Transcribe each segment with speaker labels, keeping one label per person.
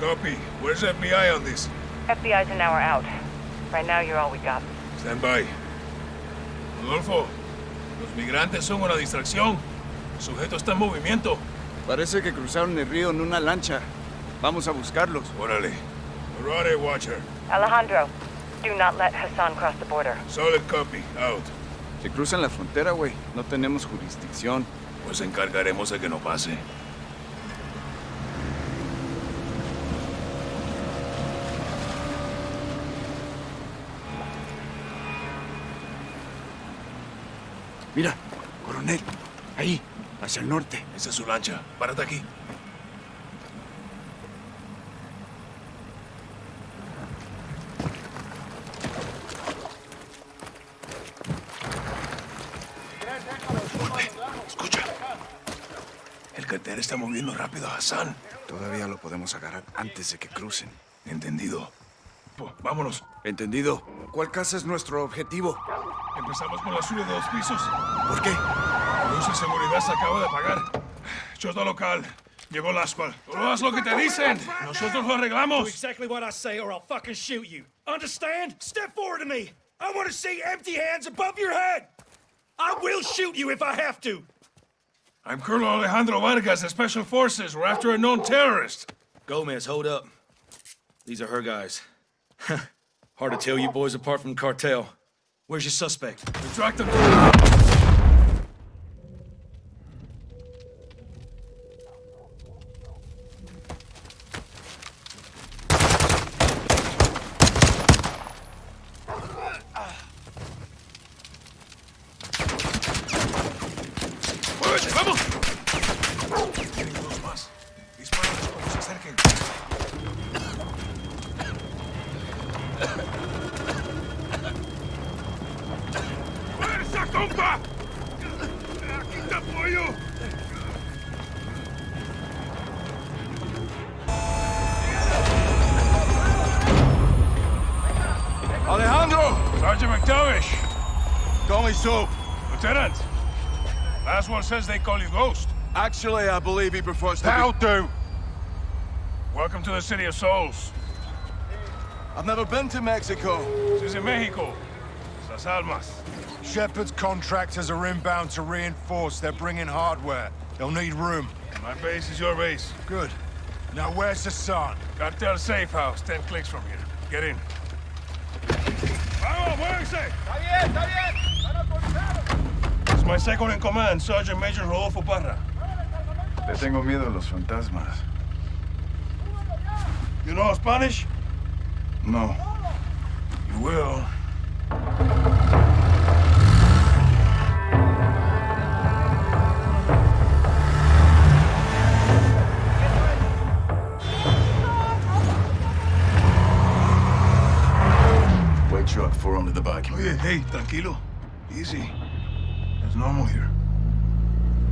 Speaker 1: Copy. Where's FBI on this?
Speaker 2: FBI's an hour out. Right now, you're all we got.
Speaker 1: Stand by. Rodolfo, los migrantes son una distracción. El sujeto está en movimiento.
Speaker 3: Parece que cruzaron el río en una lancha. Vamos a buscarlos.
Speaker 1: Órale. Arade, Watcher.
Speaker 2: Alejandro, do not let Hassan cross the border.
Speaker 1: Solid copy. Out.
Speaker 3: Si cruzan la frontera, güey, no tenemos jurisdicción.
Speaker 1: Pues encargaremos de que no pase.
Speaker 3: Mira, coronel. Ahí, hacia el norte.
Speaker 1: Esa es su lancha. Párate aquí. Escucha. El cartel está moviendo rápido a Hassan.
Speaker 3: Todavía lo podemos agarrar antes de que crucen.
Speaker 1: Entendido. Vámonos.
Speaker 3: ¿Entendido? ¿Cuál casa es nuestro objetivo?
Speaker 1: Empezamos con la suya de dos pisos.
Speaker 3: ¿Por qué?
Speaker 1: Luz y seguridad se acaba de pagar. Chota local. Llegó el asphalt. No haz lo que te dicen. Nosotros lo
Speaker 4: Do exactly what I say or I'll fucking shoot you. Understand? Step forward to me. I want to see empty hands above your head. I will shoot you if I have to.
Speaker 1: I'm Colonel Alejandro Vargas of Special Forces. We're after a known terrorist.
Speaker 5: Gomez, hold up. These are her guys. Hard to tell you boys apart from cartel. Where's your suspect?
Speaker 1: We tracked them. Sergeant MacTavish!
Speaker 3: Call me Soap.
Speaker 1: Lieutenant! Last one says they call you Ghost.
Speaker 3: Actually, I believe he prefers to
Speaker 1: How do? Welcome to the City of Souls.
Speaker 3: I've never been to Mexico.
Speaker 1: This is in Mexico. Las Almas.
Speaker 6: Shepherd's contractors are inbound to reinforce. They're bringing hardware. They'll need room.
Speaker 1: My base is your base.
Speaker 6: Good. Now where's Hassan?
Speaker 1: Cartel safe house, 10 clicks from here. Get in. This is my second in command, Sergeant Major Rodolfo Parra.
Speaker 7: Le tengo miedo a los fantasmas.
Speaker 1: You know Spanish?
Speaker 7: No.
Speaker 1: You will.
Speaker 7: Truck, four under the bike.
Speaker 1: Oye, hey, tranquilo. Easy. It's normal here.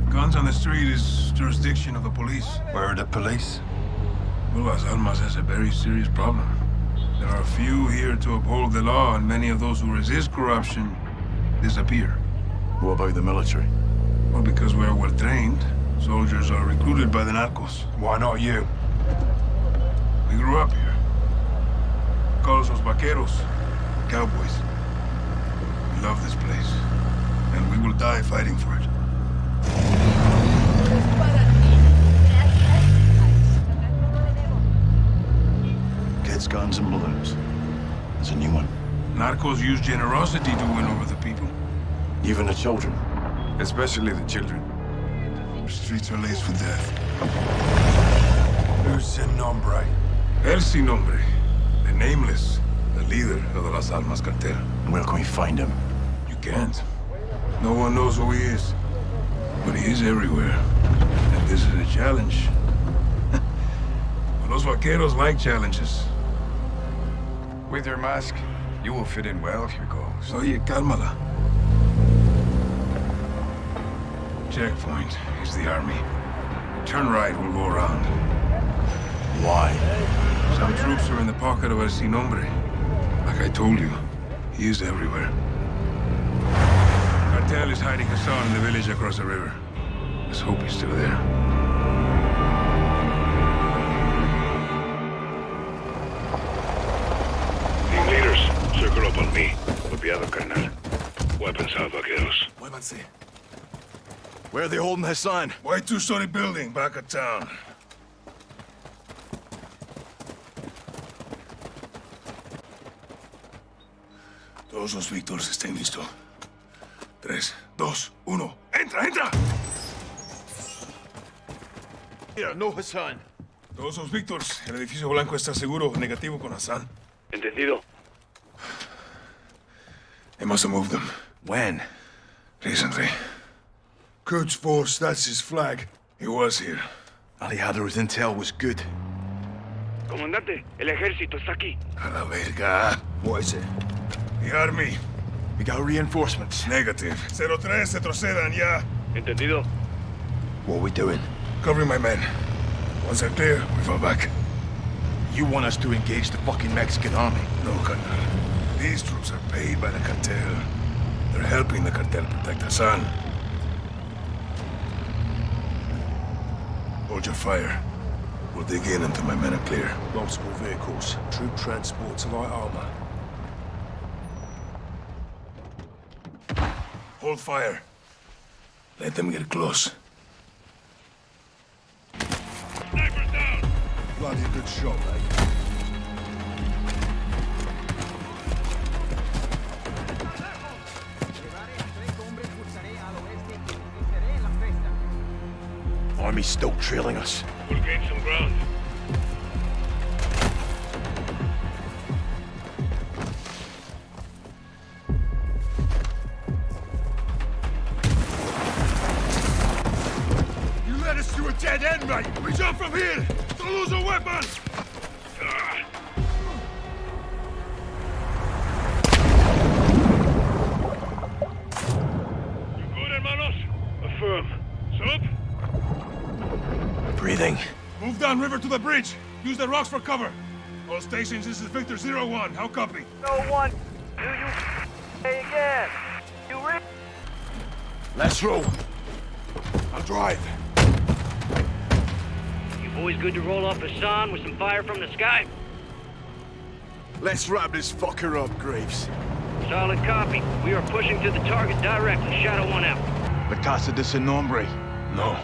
Speaker 1: Guns on the street is jurisdiction of the police.
Speaker 7: Where are the police?
Speaker 1: Well, Las Almas has a very serious problem. There are few here to uphold the law, and many of those who resist corruption disappear.
Speaker 7: What about the military?
Speaker 1: Well, because we are well trained, soldiers are recruited by the narcos.
Speaker 6: Why not you?
Speaker 1: We grew up here. Call us los vaqueros, cowboys. We love this place, and we will die fighting for it.
Speaker 7: Kids, guns, and balloons. There's a new one.
Speaker 1: Narcos use generosity to win over the people.
Speaker 7: Even the children.
Speaker 1: Especially the children. The streets are laced with death.
Speaker 6: Who's Sin Nombre?
Speaker 1: El Sin Nombre, the nameless, the leader of the Las Almas cartel.
Speaker 7: Where can we find him?
Speaker 1: You can't. No one knows who he is. But he is everywhere. And this is a challenge. Los vaqueros like challenges.
Speaker 7: With your mask, you will fit in well here, Ghost.
Speaker 1: Oye, cálmala. Checkpoint is the army. Turn right, we'll go around.
Speaker 7: Why?
Speaker 1: Some troops are in the pocket of El Sin Nombre. Like I told you, he is everywhere. Cartel is hiding Hassan in the village across the river. Let's hope he's still there. Team leaders, circle up on me. Copiado, carnal. Weapons out, vaqueros.
Speaker 8: Muévanse. Where are they holding Hassan?
Speaker 1: White two-story building, back of town. Todos los Víctors estén listos. Tres, dos, uno. ¡Entra, entra!
Speaker 8: Here, no Hassan.
Speaker 1: Todos los Víctors. El edificio blanco está seguro. Negativo con Hassan.
Speaker 9: Entendido.
Speaker 1: They must have moved them.
Speaker 8: When?
Speaker 1: Recently.
Speaker 6: Quds Force, that's his flag.
Speaker 1: He was here.
Speaker 8: Alejandro's intel was good.
Speaker 9: Comandante, el ejército está aquí.
Speaker 1: A la verga.
Speaker 8: What is it?
Speaker 1: The army.
Speaker 8: We got reinforcements.
Speaker 1: Negative. 03, retrocedan ya.
Speaker 9: Entendido.
Speaker 8: What are we doing?
Speaker 1: Covering my men. Once they're clear, we fall back.
Speaker 8: You want us to engage the fucking Mexican army?
Speaker 1: No, Colonel. These troops are paid by the cartel. They're helping the cartel protect Hassan. Hold your fire. We'll dig in until my men are clear.
Speaker 6: Multiple vehicles, troop transport to light armor.
Speaker 1: Hold fire. Let them get close. Sniper's down!
Speaker 6: Bloody good shot, mate.
Speaker 8: Army's still trailing us.
Speaker 1: We'll gain some ground.
Speaker 6: Dead end, mate!
Speaker 1: We jump from here! Don't lose a weapon! You good, hermanos? Affirm. Sup?
Speaker 8: Breathing.
Speaker 1: Move down river to the bridge. Use the rocks for cover. All stations, this is Victor Zero One. How copy?
Speaker 9: No one. Do you say again? You re-
Speaker 8: Let's roll. I'll drive.
Speaker 9: You boys good to roll off Hassan with some fire from the sky?
Speaker 8: Let's wrap this fucker up, Graves.
Speaker 9: Solid copy. We are pushing to the target directly. Shadow one out.
Speaker 8: La Casa de Sin Nombre.
Speaker 1: No.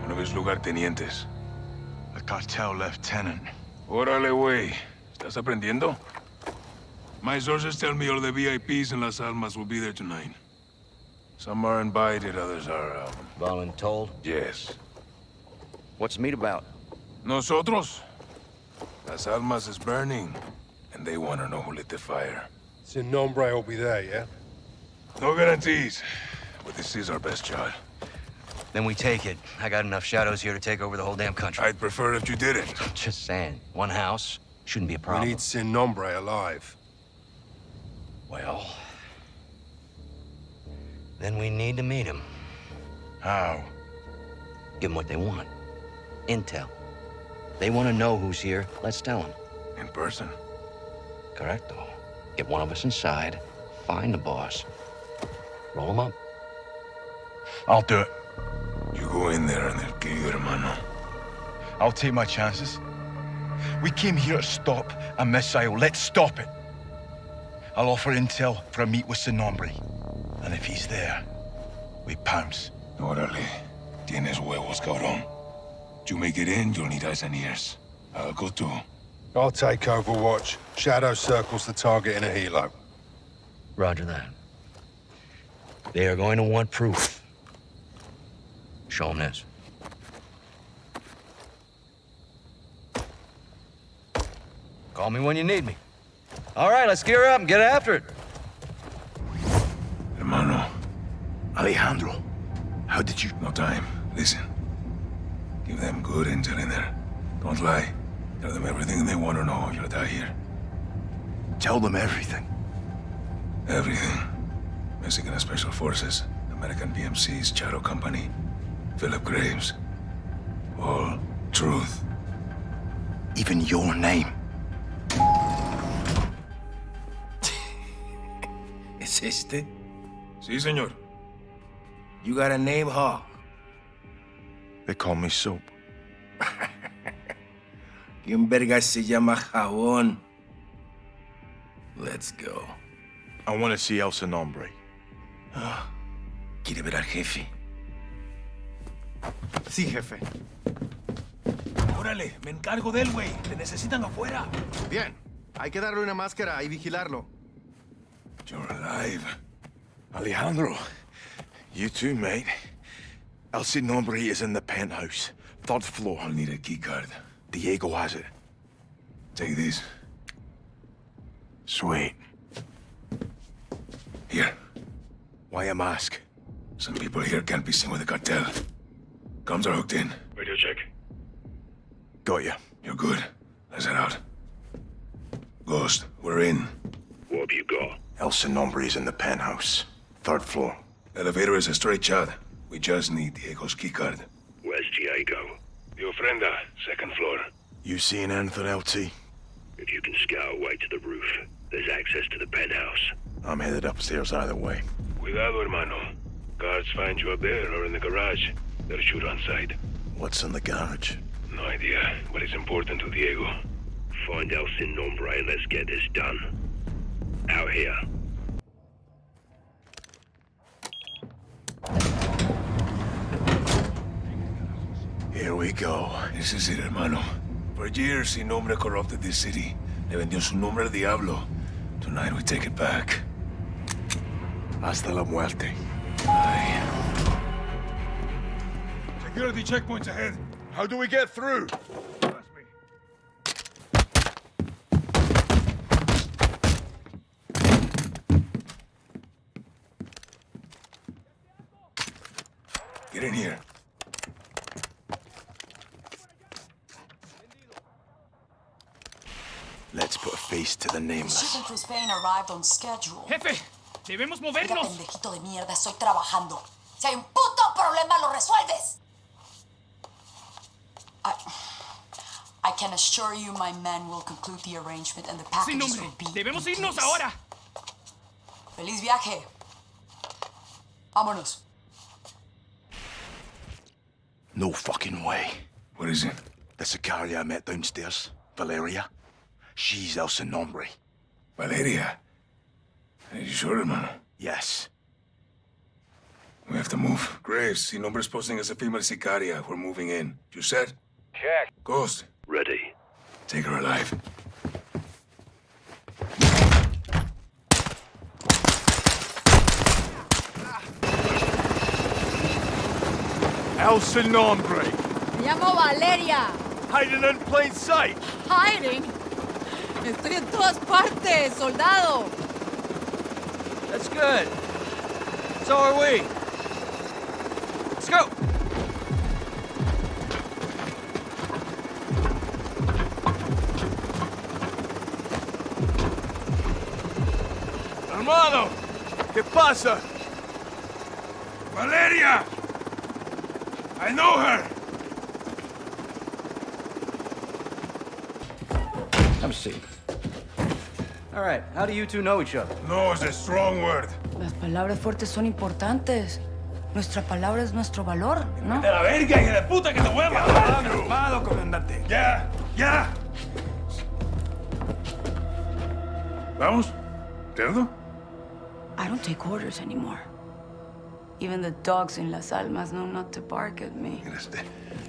Speaker 1: One of his lugartenientes.
Speaker 8: A cartel lieutenant.
Speaker 1: Órale, güey. ¿Estás aprendiendo? My sources tell me all the VIPs in Las Almas will be there tonight. Some are invited, others are, um...
Speaker 9: Voluntold.
Speaker 1: Yes.
Speaker 9: What's the meet about?
Speaker 1: Nosotros? Las Almas is burning, and they want to know who lit the fire.
Speaker 6: Sin Nombre will be there, yeah?
Speaker 1: No guarantees, but this is our best shot.
Speaker 10: Then we take it. I got enough shadows here to take over the whole damn country.
Speaker 1: I'd prefer if you didn't.
Speaker 10: Just saying. One house shouldn't be a problem.
Speaker 6: We need Sin Nombre alive.
Speaker 10: Well... Then we need to meet him.
Speaker 8: How?
Speaker 10: Give them what they want. Intel. They want to know who's here. Let's tell them.
Speaker 1: In person.
Speaker 10: Correcto. Get one of us inside. Find the boss. Roll him up.
Speaker 8: I'll do it.
Speaker 1: You go in there and they'll kill you, hermano.
Speaker 8: I'll take my chances. We came here to stop a missile. Let's stop it. I'll offer intel for a meet with Sin Nombre. And if he's there, we pounce.
Speaker 1: Órale. Tienes huevos, cabrón. You make it in, you'll need eyes and ears. I'll go too.
Speaker 6: I'll take Overwatch. Shadow circles the target in a helo.
Speaker 10: Roger that. They are going to want proof. Show them this. Call me when you need me. All right, let's gear up and get after it.
Speaker 1: Hermano,
Speaker 8: Alejandro, how did you...
Speaker 1: no time. Listen. Give them good intel in there. Don't lie. Tell them everything they want to know. You'll die here.
Speaker 8: Tell them everything.
Speaker 1: Everything. Mexican Special Forces, American PMC's Shadow Company, Phillip Graves. All truth.
Speaker 8: Even your name.
Speaker 11: ¿Es este?
Speaker 1: Sí, señor.
Speaker 11: You got a name, Hawk?
Speaker 8: They call me Soap.
Speaker 11: ¿Quién verga se llama Jabón? Let Let's go.
Speaker 8: I want to see El Nombre.
Speaker 11: ¿Quiere ver al jefe?
Speaker 3: Sí, jefe.
Speaker 5: Órale, me encargo de él, güey. Te necesitan afuera.
Speaker 12: Bien. Hay que darle una máscara y vigilarlo.
Speaker 8: You're alive. Alejandro, you too, mate. El Nombre is in the penthouse, third floor.
Speaker 1: I'll need a keycard.
Speaker 8: Diego has it.
Speaker 1: Take this.
Speaker 8: Sweet.
Speaker 1: Here.
Speaker 8: Why a mask?
Speaker 1: Some people here can't be seen with the cartel. Comms are hooked in.
Speaker 9: Radio check.
Speaker 8: Got you.
Speaker 1: You're good. Let's head out. Ghost, we're in.
Speaker 9: What have you got?
Speaker 8: El Nombre is in the penthouse, third floor.
Speaker 1: Elevator is a straight shot. We just need Diego's keycard.
Speaker 9: Where's Diego? The ofrenda, second floor.
Speaker 8: You seeing anything, LT?
Speaker 9: If you can scout away to the roof, there's access to the penthouse.
Speaker 8: I'm headed upstairs either way.
Speaker 9: Cuidado, hermano. Guards find you up there or in the garage. They'll shoot on sight.
Speaker 8: What's in the garage?
Speaker 9: No idea, but it's important to Diego. Find El Sin Nombre and let's get this done. Out here.
Speaker 8: Here we go.
Speaker 1: This is it, hermano. For years, Sin Nombre corrupted this city. Le vendió su nombre al diablo. Tonight, we take it back.
Speaker 8: Hasta la muerte.
Speaker 1: Aye.
Speaker 6: Security checkpoints ahead.
Speaker 8: How do we get through?
Speaker 6: Trust me.
Speaker 1: Get in here.
Speaker 8: Let's put a face to the nameless.
Speaker 13: Shipping from Spain arrived on schedule.
Speaker 4: Jefe, debemos
Speaker 13: Mira,
Speaker 4: movernos.
Speaker 13: pendejito de mierda, estoy trabajando. Si hay un puto problema, lo resuelves. I, I can assure you my men will conclude the arrangement and the
Speaker 4: Sin
Speaker 13: packages
Speaker 4: nombre.
Speaker 13: will be
Speaker 4: Debemos
Speaker 13: in
Speaker 4: irnos
Speaker 13: place.
Speaker 4: ahora.
Speaker 13: ¡Feliz viaje! Vámonos.
Speaker 8: No fucking way.
Speaker 1: What is it?
Speaker 8: The Sicaria I met downstairs, Valeria. She's El Nombre.
Speaker 1: Valeria. Are you sure, hermano?
Speaker 8: Yes.
Speaker 1: We have to move. Graves, Sin Nombre's posting as a female sicaria. We're moving in. You set?
Speaker 9: Check.
Speaker 1: Ghost,
Speaker 9: Ready.
Speaker 1: take her alive.
Speaker 8: El Nombre.
Speaker 14: Me llamo Valeria.
Speaker 8: Hiding in plain sight.
Speaker 14: Hiding. Estoy en todas partes, soldado.
Speaker 15: That's good. So are we. Let's go.
Speaker 8: Hermano, ¿qué pasa?
Speaker 1: Valeria! I know her!
Speaker 15: Have a seat. All right, how do you two know each other?
Speaker 1: No is a strong word.
Speaker 13: Las palabras fuertes son importantes. Nuestra palabra es nuestro valor, ¿no?
Speaker 5: ¡De la verga, hija de puta, que te voy a matar!
Speaker 11: Calmado, comandante.
Speaker 1: Ya, ya. ¿Vamos? ¿Cerdo?
Speaker 13: I don't take orders anymore. Even the dogs in Las Almas know not to bark at me.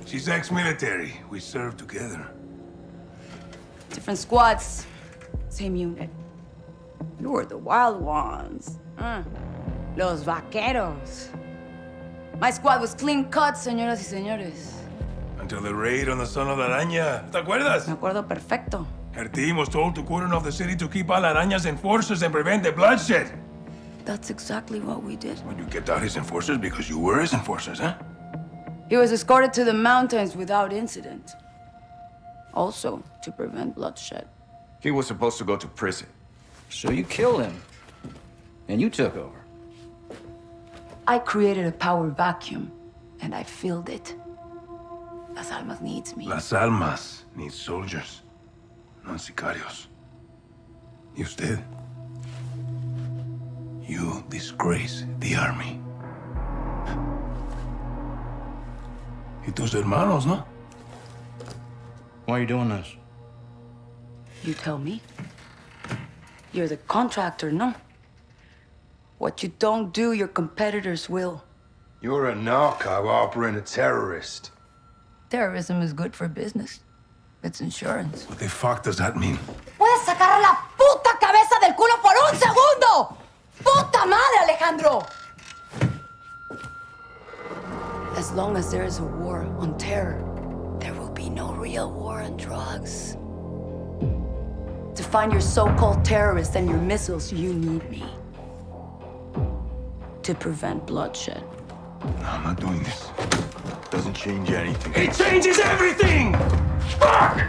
Speaker 1: She's ex-military. We served together.
Speaker 13: Different squads, same unit. You were the wild ones. Uh, los vaqueros. My squad was clean cut, señoras y señores.
Speaker 1: Until the raid on the Son of la Araña. ¿Te acuerdas?
Speaker 13: Me acuerdo perfecto.
Speaker 1: Her team was told to cordon off the city to keep all Araña's enforcers and prevent the bloodshed.
Speaker 13: That's exactly what we did.
Speaker 1: When you kept out his enforcers because you were his enforcers, huh?
Speaker 13: He was escorted to the mountains without incident. Also, to prevent bloodshed.
Speaker 7: He was supposed to go to prison.
Speaker 15: So you killed him. And you took over.
Speaker 13: I created a power vacuum, and I filled it. Las Almas needs me.
Speaker 1: Las Almas needs soldiers, not sicarios. You usted? You disgrace the army. Y tus hermanos, ¿no?
Speaker 15: Why are you doing this?
Speaker 13: You tell me. You're the contractor, no? What you don't do, your competitors will.
Speaker 6: You're a narco harboring a terrorist.
Speaker 13: Terrorism is good for business. It's insurance.
Speaker 1: What the fuck does that mean?
Speaker 13: ¡Puedes sacar la puta cabeza del culo por un segundo! ¡Puta madre, Alejandro! As long as there is a war on terror, there will be no real war on drugs. To find your so-called terrorists and your missiles, you need me. To prevent bloodshed.
Speaker 1: No, I'm not doing this. It Doesn't change anything.
Speaker 11: It changes everything! Fuck!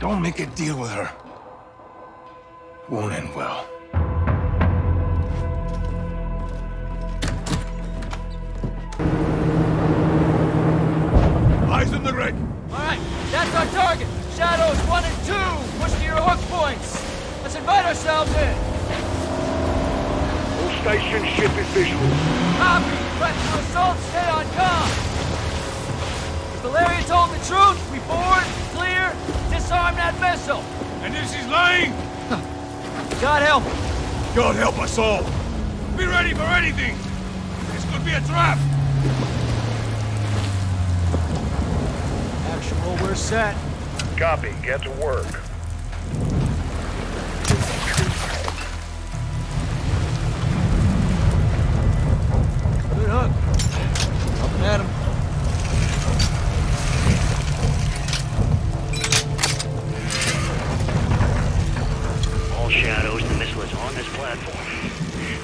Speaker 1: Don't make a deal with her. Won't end well. Eyes on the red.
Speaker 16: All right, that's our target. Shadows one and two. Push to your hook points. Let's invite ourselves in.
Speaker 9: All station ship is visual.
Speaker 16: Copy. Threat to assault. Stay on comm. If Valeria told the truth, we board, clear, disarm that vessel.
Speaker 1: And if she's lying,
Speaker 16: God help.
Speaker 1: God help us all. Be ready for anything. This could be a trap.
Speaker 16: Actual, we're set.
Speaker 9: Copy. Get to work.
Speaker 16: Good hook. Up and at him.
Speaker 9: All shadows, the missile is on this platform.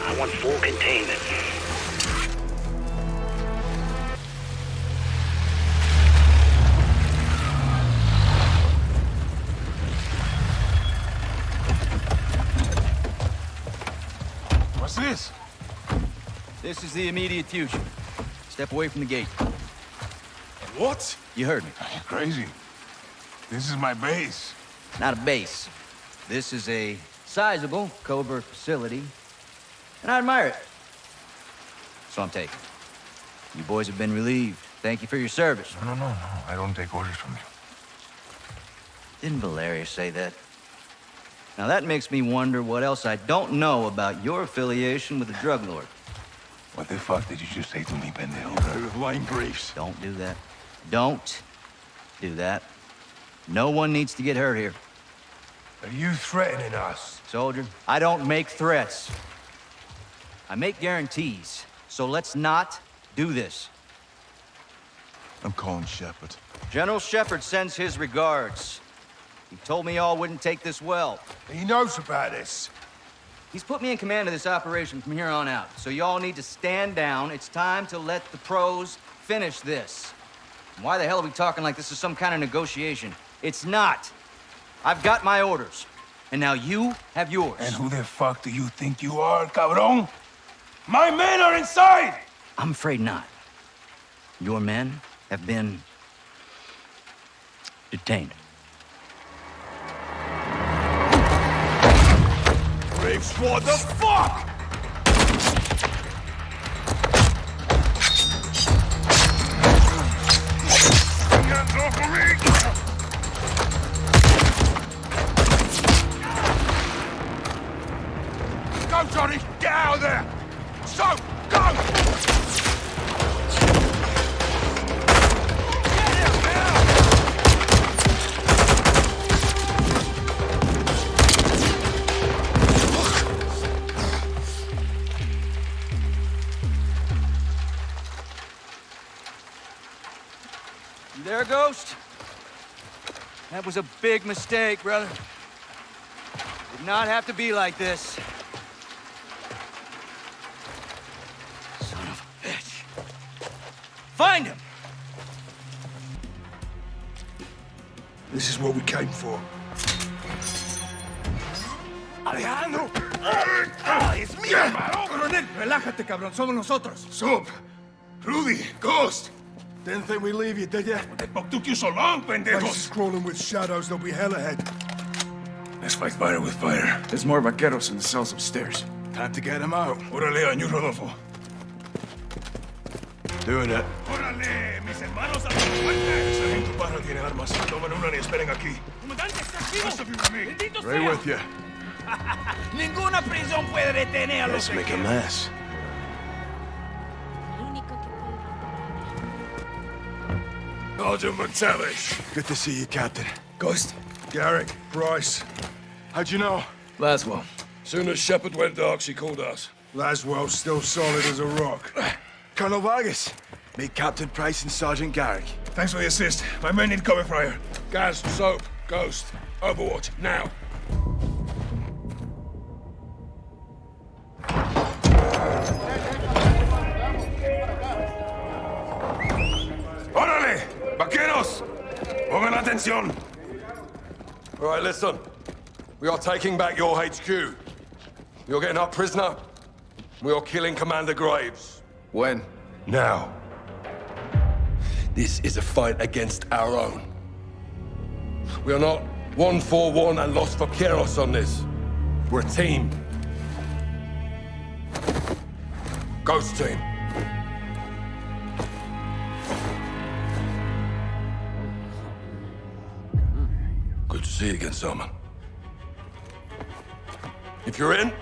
Speaker 9: I want full containment.
Speaker 1: This
Speaker 15: is the immediate future. Step away from the gate.
Speaker 1: What?
Speaker 15: You heard me.
Speaker 1: You're crazy. This is my base.
Speaker 15: Not a base. This is a sizable covert facility, and I admire it. So I'm taking. You boys have been relieved. Thank you for your service.
Speaker 1: No, no, no, no. I don't take orders from you.
Speaker 15: Didn't Valeria say that? Now that makes me wonder what else I don't know about your affiliation with the drug lord.
Speaker 1: What the fuck did you just say to me, pendejo? Lying graves.
Speaker 15: Don't do that. Don't do that. No one needs to get hurt here.
Speaker 6: Are you threatening us?
Speaker 15: Soldier, I don't make threats. I make guarantees. So let's not do this.
Speaker 1: I'm calling Shepherd.
Speaker 15: General Shepherd sends his regards. He told me y'all wouldn't take this well.
Speaker 6: He knows about this.
Speaker 15: He's put me in command of this operation from here on out. So y'all need to stand down. It's time to let the pros finish this. Why the hell are we talking like this is some kind of negotiation? It's not. I've got my orders. And now you have yours.
Speaker 1: And who the fuck do you think you are, cabron? My men are inside!
Speaker 15: I'm afraid not. Your men have been detained.
Speaker 1: Graves, what the fuck? Go, Johnny! Get out of there! So, go!
Speaker 16: That was a big mistake, brother. Did not have to be like this. Son of a bitch. Find him!
Speaker 1: This is what we came for.
Speaker 4: Alejandro.
Speaker 1: Ah, ¡Es mío, hermano!
Speaker 4: Coronel, relájate, cabrón. Somos nosotros.
Speaker 1: Sup, Rudy, Ghost.
Speaker 6: Didn't think we'd leave you, did you?
Speaker 1: What the fuck took you so long,
Speaker 6: Place is
Speaker 1: pendejos?
Speaker 6: crawling with shadows. There'll be hell ahead.
Speaker 1: Let's fight fire with fire.
Speaker 3: There's more vaqueros in the cells upstairs.
Speaker 6: Time to get them out.
Speaker 1: Órale, on you, Rodolfo.
Speaker 8: Doing it.
Speaker 1: ¡Órale! ¡Mis hermanos a la muerte! Sargento Parra tiene armas. Tomen una y esperen aquí.
Speaker 11: Comandante, está activo.
Speaker 1: Rest of you with me.
Speaker 11: Bendito
Speaker 8: Right
Speaker 11: sea.
Speaker 8: with you.
Speaker 11: Ninguna prisión puede detener a los
Speaker 8: Let's make a mess.
Speaker 1: Sergeant Gonzalez.
Speaker 8: Good to see you, Captain.
Speaker 1: Ghost. Garrick. Price.
Speaker 8: How'd you know?
Speaker 5: Laswell.
Speaker 1: Soon as Shepherd went dark, she called us.
Speaker 6: Laswell's still solid as a rock.
Speaker 8: Colonel Vargas. Meet Captain Price and Sergeant Garrick.
Speaker 1: Thanks for the assist. My men need cover fire. Gaz, soap, Ghost. Overwatch, now. ¡Pongan atención!
Speaker 17: All right, listen. We are taking back your HQ. You're getting our prisoner. We are killing Commander Graves.
Speaker 7: When?
Speaker 17: Now. This is a fight against our own. We are not one for one and lost for Keros on this. We're a team. Ghost team. See you again, Salman. If you're in,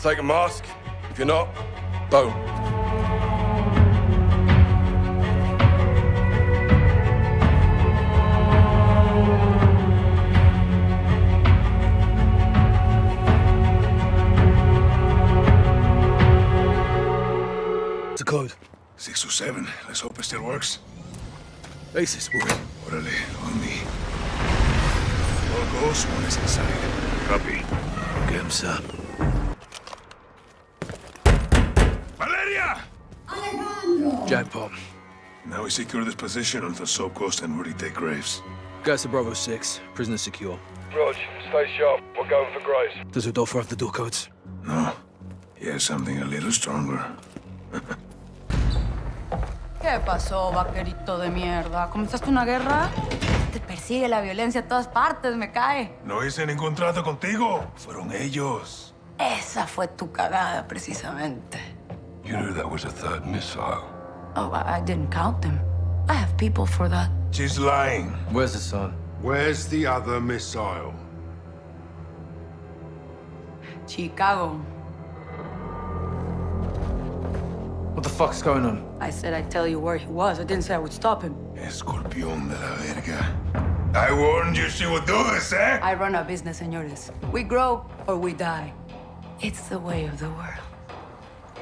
Speaker 17: take a mask. If you're not, don't.
Speaker 5: What's the code?
Speaker 1: Six or seven. Let's hope it still works.
Speaker 5: Basis, moving.
Speaker 1: Órale, on me. All goes, one is inside. Copy.
Speaker 5: Get him, sir.
Speaker 1: Valeria!
Speaker 5: Jackpot.
Speaker 1: Now we secure this position until Soap Ghost and Rudy take Graves.
Speaker 5: Guys to Bravo 6. Prisoner secure.
Speaker 17: Rog, stay sharp. We're going for Graves.
Speaker 5: Does Rodolfo have the door codes?
Speaker 1: No. Yeah, something a little stronger.
Speaker 13: ¿Qué pasó, vaquerito de mierda? ¿Comenzaste una guerra? Te persigue la violencia a todas partes, me cae.
Speaker 1: No hice ningún trato contigo. Fueron ellos.
Speaker 13: Esa fue tu cagada, precisamente.
Speaker 17: You knew that was a third missile.
Speaker 13: Oh, I, I didn't count them. I have people for that.
Speaker 1: She's lying.
Speaker 5: Where's the son?
Speaker 6: Where's the other missile?
Speaker 13: Chicago.
Speaker 5: Fuck's going on?
Speaker 13: I said I'd tell you where he was. I didn't say I would stop him.
Speaker 1: Escorpión de la verga. I warned you she would do this, eh?
Speaker 13: I run a business, señores. We grow or we die. It's the way of the world.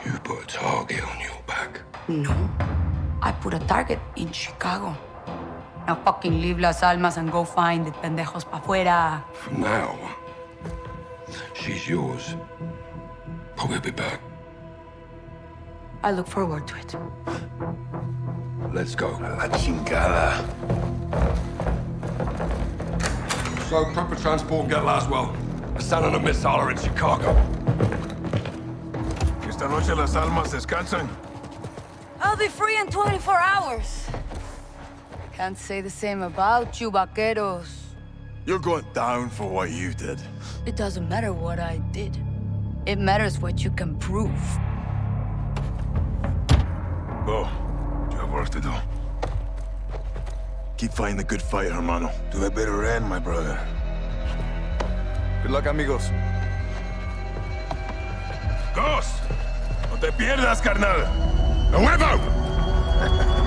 Speaker 17: You put a target on your back.
Speaker 13: No. I put a target in Chicago. Now fucking leave Las Almas and go find the pendejos pa' fuera.
Speaker 17: From now, she's yours. But we'll be back.
Speaker 13: I look forward to it.
Speaker 17: Let's go.
Speaker 1: La chingada.
Speaker 17: So, proper transport and get Laswell. Hassan and a missile are in Chicago.
Speaker 1: Esta noche las almas descansan.
Speaker 13: I'll be free in 24 hours. Can't say the same about you, vaqueros.
Speaker 8: You're going down for what you did.
Speaker 13: It doesn't matter what I did. It matters what you can prove.
Speaker 1: Go. You have work to do.
Speaker 8: Keep fighting the good fight, hermano.
Speaker 1: To a better end, my brother.
Speaker 8: Good luck, amigos.
Speaker 1: Ghost! No te pierdas, carnal. ¡A huevo!